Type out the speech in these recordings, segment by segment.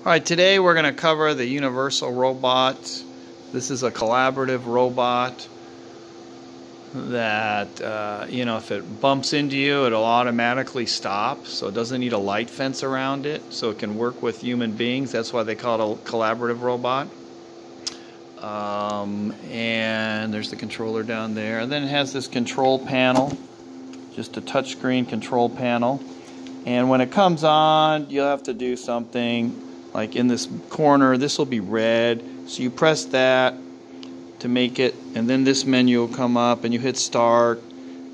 All right, today we're going to cover the Universal Robot. This is a collaborative robot that, uh, you know, if it bumps into you, it'll automatically stop. So it doesn't need a light fence around it. So it can work with human beings. That's why they call it a collaborative robot. Um, and there's the controller down there. And then it has this control panel, just a touchscreen control panel. And when it comes on, you'll have to do something like in this corner this will be red. So you press that to make it and then this menu will come up and you hit start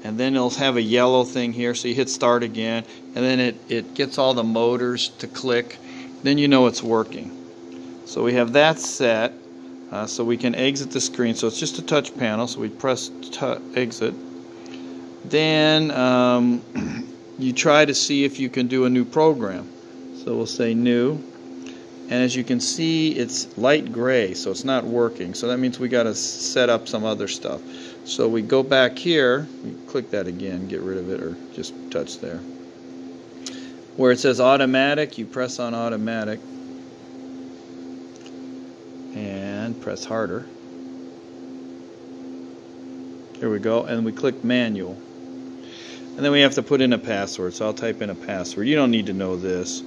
and then it'll have a yellow thing here so you hit start again and then it, it gets all the motors to click. Then you know it's working. So we have that set uh, so we can exit the screen. So it's just a touch panel so we press exit. Then um, you try to see if you can do a new program. So we'll say new and as you can see it's light gray so it's not working. So that means we got to set up some other stuff. So we go back here we click that again get rid of it or just touch there. Where it says automatic you press on automatic. And press harder. Here we go and we click manual. And then we have to put in a password so I'll type in a password. You don't need to know this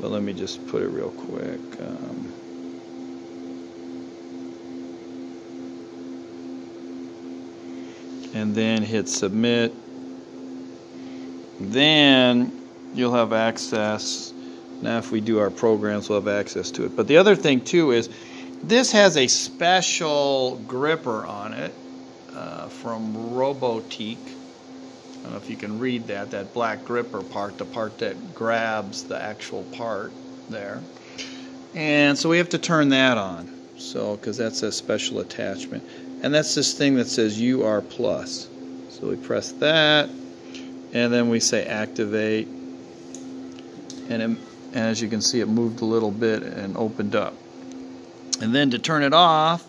but let me just put it real quick. Um, and then hit submit. Then you'll have access. Now, if we do our programs, we'll have access to it. But the other thing, too, is this has a special gripper on it uh, from Robotiq don't know if you can read that, that black gripper part, the part that grabs the actual part there. And so we have to turn that on, so because that's a special attachment. And that's this thing that says UR plus. So we press that, and then we say activate, and, it, and as you can see, it moved a little bit and opened up. And then to turn it off,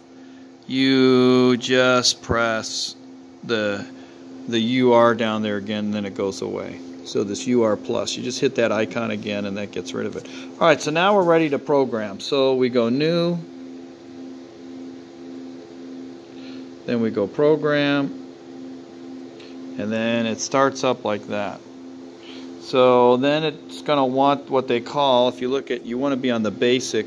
you just press the the UR down there again, then it goes away. So this UR plus, you just hit that icon again and that gets rid of it. All right, so now we're ready to program. So we go new, then we go program, and then it starts up like that. So then it's going to want what they call, if you look at, you want to be on the basic.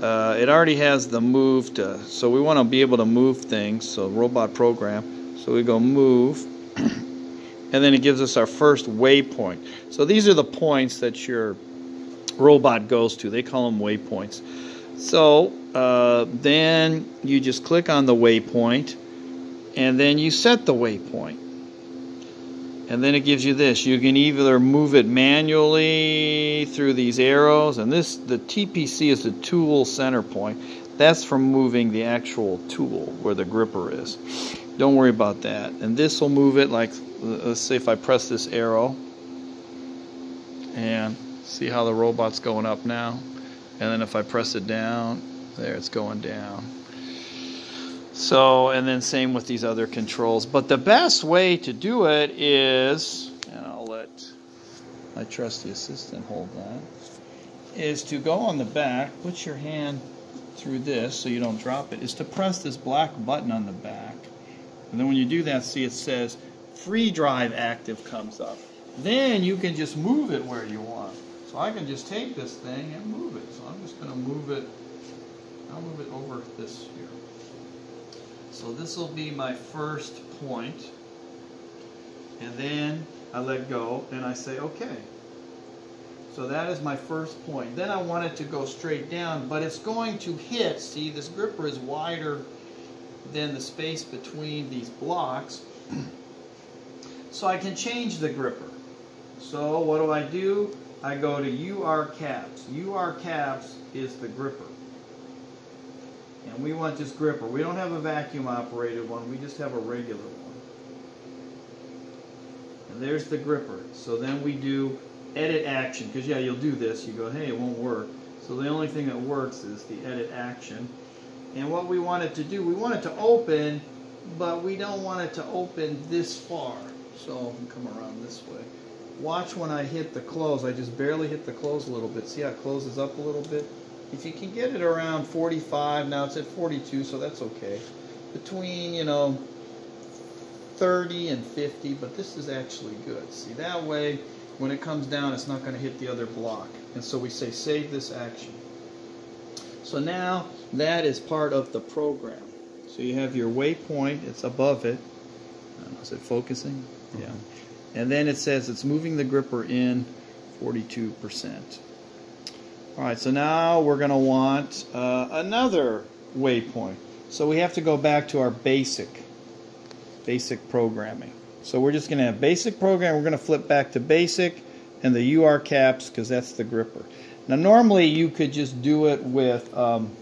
Uh, it already has the move to, so we want to be able to move things, so robot program. So we go move, and then it gives us our first waypoint. So these are the points that your robot goes to. They call them waypoints. So uh, then you just click on the waypoint, and then you set the waypoint. And then it gives you this. You can either move it manually through these arrows, and this the TPC is the tool center point. That's for moving the actual tool where the gripper is. Don't worry about that. And this will move it like, let's say if I press this arrow, and see how the robot's going up now. And then if I press it down, there it's going down. So, and then same with these other controls. But the best way to do it is, and I'll let my trusty assistant hold that, is to go on the back, put your hand through this so you don't drop it, is to press this black button on the back. And then when you do that, see it says free drive active comes up. Then you can just move it where you want. So I can just take this thing and move it. So I'm just going to move it, I'll move it over this here. So this will be my first point. And then I let go and I say, okay. So that is my first point. Then I want it to go straight down, but it's going to hit, see this gripper is wider than the space between these blocks. so I can change the gripper. So what do I do? I go to UR caps. UR caps is the gripper. And we want this gripper. We don't have a vacuum operated one, we just have a regular one. And there's the gripper. So then we do edit action, because yeah, you'll do this. You go, hey, it won't work. So the only thing that works is the edit action. And what we want it to do, we want it to open, but we don't want it to open this far. So I can come around this way. watch when I hit the close. I just barely hit the close a little bit. See how it closes up a little bit? If you can get it around 45, now it's at 42, so that's okay. Between, you know, 30 and 50, but this is actually good. See, that way, when it comes down, it's not going to hit the other block. And so we say save this action. So now that is part of the program. So you have your waypoint, it's above it. Is it focusing? Yeah. And then it says it's moving the gripper in 42%. All right, so now we're going to want uh, another waypoint. So we have to go back to our basic basic programming. So we're just going to have basic program. We're going to flip back to basic and the UR caps because that's the gripper. Now normally you could just do it with um,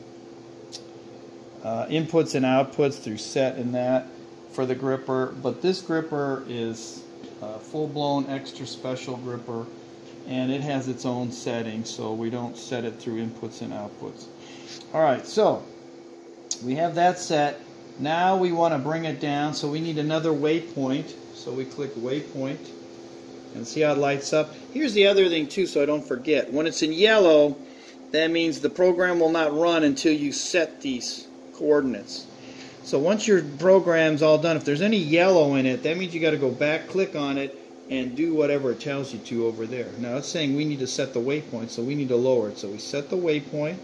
uh, inputs and outputs through set and that for the gripper, but this gripper is a full-blown extra special gripper and it has its own settings so we don't set it through inputs and outputs. Alright, so we have that set. Now we want to bring it down, so we need another waypoint. So we click waypoint and see how it lights up. Here's the other thing too, so I don't forget. When it's in yellow, that means the program will not run until you set these coordinates. So once your program's all done, if there's any yellow in it, that means you got to go back, click on it, and do whatever it tells you to over there. Now it's saying we need to set the waypoint, so we need to lower it. So we set the waypoint,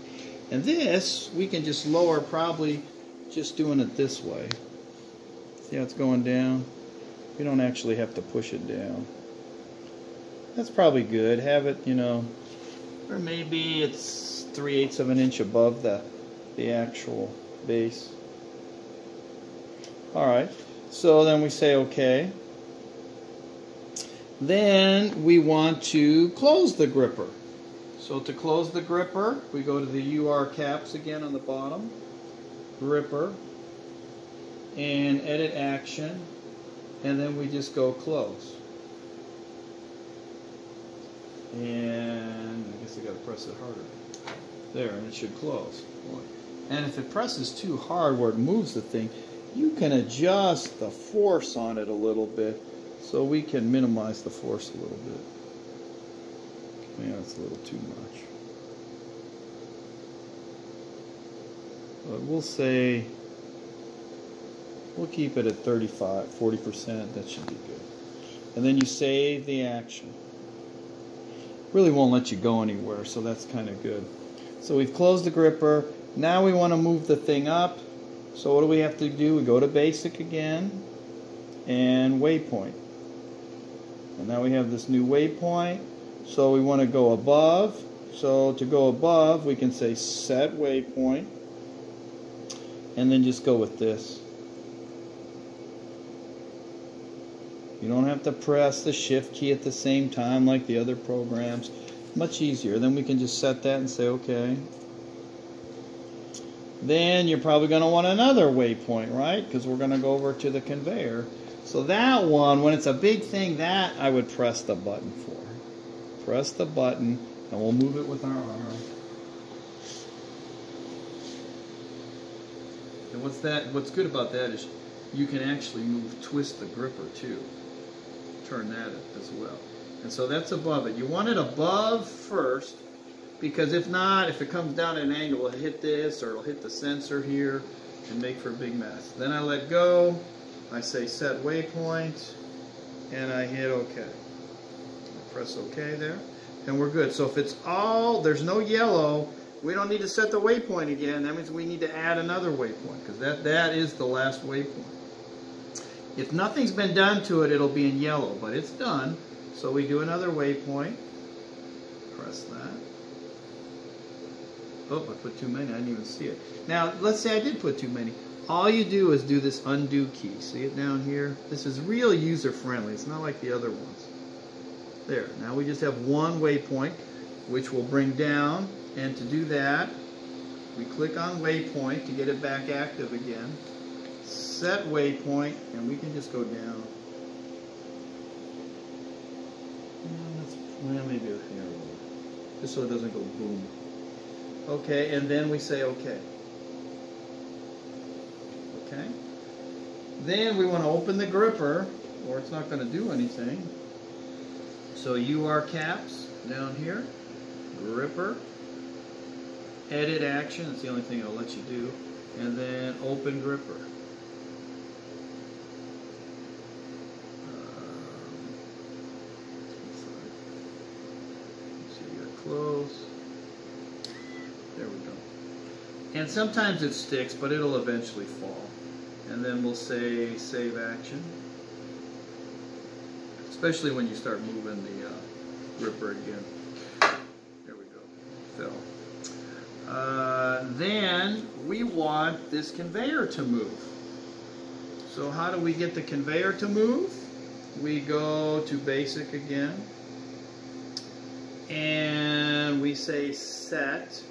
and this we can just lower probably just doing it this way. See how it's going down? We don't actually have to push it down. That's probably good. Have it, you know, or maybe it's 3 eighths of an inch above the, the actual base. Alright, so then we say OK. Then we want to close the gripper. So to close the gripper, we go to the UR caps again on the bottom gripper and edit action and then we just go close and I guess I gotta press it harder there and it should close and if it presses too hard where it moves the thing you can adjust the force on it a little bit so we can minimize the force a little bit yeah that's a little too much But we'll say, we'll keep it at 35, 40%, that should be good. And then you save the action. Really won't let you go anywhere, so that's kind of good. So we've closed the gripper. Now we want to move the thing up. So what do we have to do? We go to basic again and waypoint. And now we have this new waypoint. So we want to go above. So to go above, we can say set waypoint and then just go with this. You don't have to press the shift key at the same time like the other programs. Much easier. Then we can just set that and say okay. Then you're probably going to want another waypoint, right? Because we're going to go over to the conveyor. So that one, when it's a big thing, that I would press the button for. Press the button and we'll move it with our arm. And what's that? What's good about that is you can actually move, twist the gripper too. Turn that as well. And so that's above it. You want it above first because if not, if it comes down at an angle, it'll hit this or it'll hit the sensor here and make for a big mess. Then I let go. I say set waypoint and I hit OK. I press OK there and we're good. So if it's all, there's no yellow, we don't need to set the waypoint again. That means we need to add another waypoint because that, that is the last waypoint. If nothing's been done to it, it'll be in yellow, but it's done. So we do another waypoint. Press that. Oh, I put too many. I didn't even see it. Now, let's say I did put too many. All you do is do this undo key. See it down here? This is real user-friendly. It's not like the other ones. There. Now we just have one waypoint, which will bring down and to do that, we click on waypoint to get it back active again. Set waypoint, and we can just go down. well, maybe a hair just so it doesn't go boom. Okay, and then we say okay. Okay. Then we want to open the gripper, or it's not going to do anything. So UR caps down here, gripper, edit action, that's the only thing it'll let you do, and then open gripper. Um, close. There we go. And sometimes it sticks, but it'll eventually fall. And then we'll say save action. Especially when you start moving the uh, gripper again. There we go. Fell. Uh, then we want this conveyor to move. So how do we get the conveyor to move? We go to basic again and we say set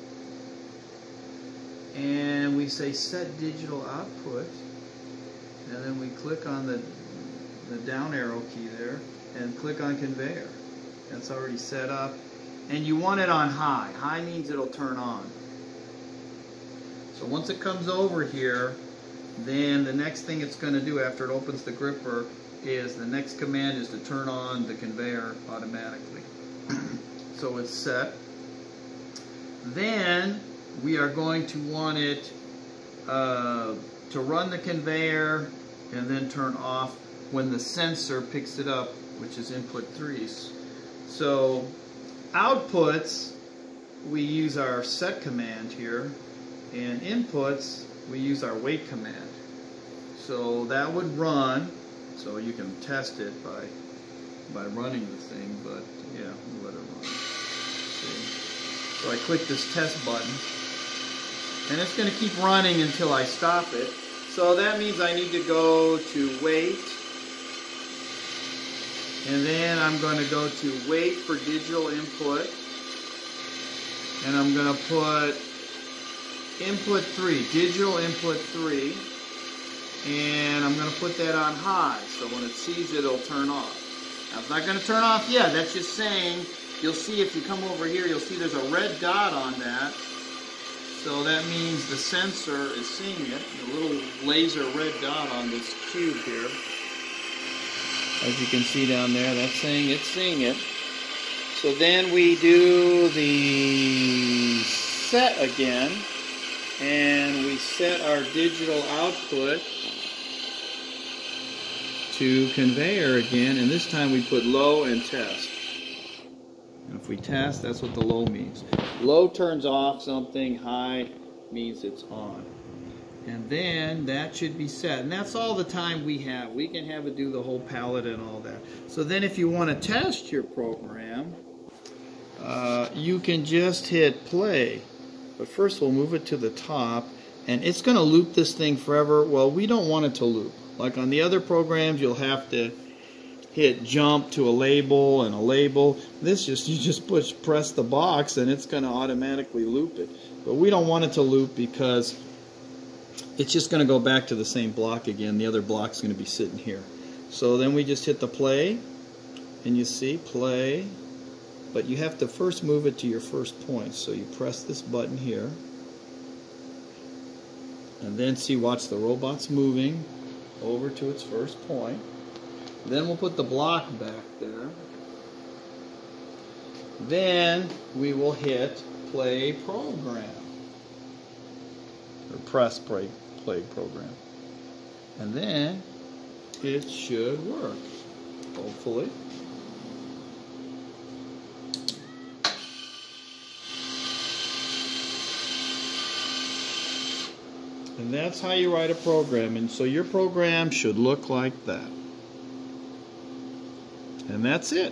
and we say set digital output. And then we click on the the down arrow key there and click on conveyor. That's already set up. And you want it on high. High means it'll turn on. So once it comes over here then the next thing it's going to do after it opens the gripper is the next command is to turn on the conveyor automatically. So it's set. Then we are going to want it uh, to run the conveyor and then turn off when the sensor picks it up, which is input 3s. So outputs, we use our set command here, and inputs, we use our wait command. So that would run, so you can test it by by running the thing, but yeah, we'll let it run. So I click this test button and it's going to keep running until I stop it. So that means I need to go to wait and then I'm going to go to wait for digital input and I'm going to put input 3, digital input 3 and I'm going to put that on high so when it sees it it'll turn off. Now it's not going to turn off yet, that's just saying You'll see if you come over here, you'll see there's a red dot on that. So that means the sensor is seeing it, the little laser red dot on this cube here. As you can see down there, that's saying it's seeing it. So then we do the set again, and we set our digital output to conveyor again, and this time we put low and test. If we test, that's what the low means. Low turns off something, high means it's on. And then that should be set. And that's all the time we have. We can have it do the whole palette and all that. So then if you want to test your program, uh, you can just hit play. But first we'll move it to the top and it's going to loop this thing forever. Well, we don't want it to loop. Like on the other programs, you'll have to hit jump to a label and a label. This just you just push press the box and it's going to automatically loop it. But we don't want it to loop because it's just going to go back to the same block again. The other block's going to be sitting here. So then we just hit the play and you see play but you have to first move it to your first point. So you press this button here and then see watch the robot's moving over to its first point. Then we'll put the block back there. Then we will hit play program. Or press play, play program. And then it should work, hopefully. And that's how you write a program. And so your program should look like that. And that's it.